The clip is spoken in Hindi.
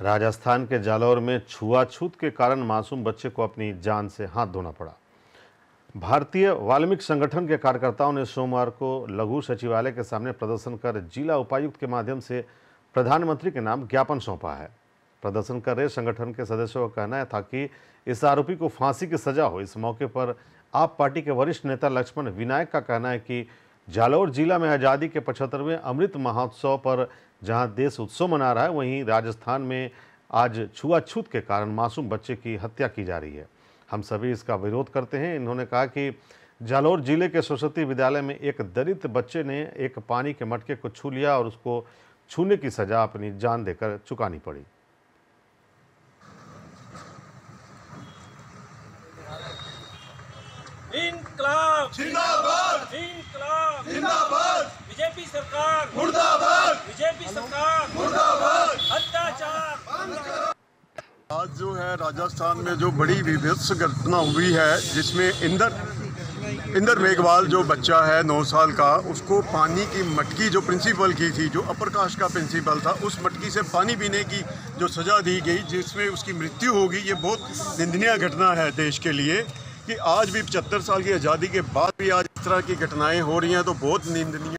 राजस्थान के जालौर में छुआछूत के कारण मासूम बच्चे को अपनी जान से हाथ धोना पड़ा। भारतीय वाल्मीकि संगठन के कार्यकर्ताओं ने सोमवार को लघु सचिवालय के सामने प्रदर्शन कर जिला उपायुक्त के माध्यम से प्रधानमंत्री के नाम ज्ञापन सौंपा है। प्रदर्शन कर रहे संगठन के सदस्यों का कहना था कि इस आरोपी को फांसी की सजा हो। इस मौके पर आप पार्टी के वरिष्ठ नेता लक्ष्मण विनायक का कहना है कि जालौर जिला में आज़ादी के पचहत्तरवें अमृत महोत्सव पर जहाँ देश उत्सव मना रहा है वहीं राजस्थान में आज छुआछूत के कारण मासूम बच्चे की हत्या की जा रही है। हम सभी इसका विरोध करते हैं। इन्होंने कहा कि जालौर ज़िले के सरस्वती विद्यालय में एक दलित बच्चे ने एक पानी के मटके को छू लिया और उसको छूने की सजा अपनी जान देकर चुकानी पड़ी। इनकलाब। जिंदाबाद। इनकलाब। जिंदाबाद। बीजेपी सरकार मुर्दाबाद बीजेपी सरकार मुर्दाबाद अत्याचार आज जो है राजस्थान में जो बड़ी विभत्स घटना हुई है, जिसमें इंदर इंदर मेघवाल जो बच्चा है नौ साल का, उसको पानी की मटकी जो प्रिंसिपल की थी, जो अपर कास्ट का प्रिंसिपल था, उस मटकी से पानी पीने की जो सज़ा दी गई, जिसमें उसकी मृत्यु होगी, ये बहुत निंदनीय घटना है देश के लिए कि आज भी पचहत्तर साल की आज़ादी के बाद भी आज इस तरह की घटनाएँ हो रही हैं तो बहुत निंदनीय